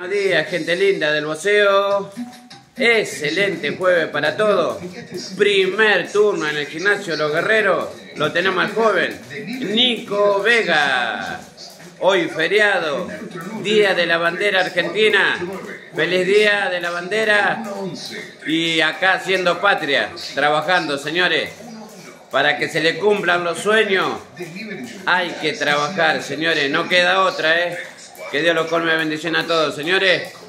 Buenos días, gente linda del voceo. Excelente jueves para todos. Primer turno en el gimnasio Los Guerreros. Lo tenemos al joven Nico Vega. Hoy feriado, Día de la Bandera Argentina. Feliz Día de la Bandera. Y acá haciendo patria, trabajando, señores. Para que se le cumplan los sueños, hay que trabajar, señores. No queda otra, ¿eh? Que Dios los colme bendición a todos, señores.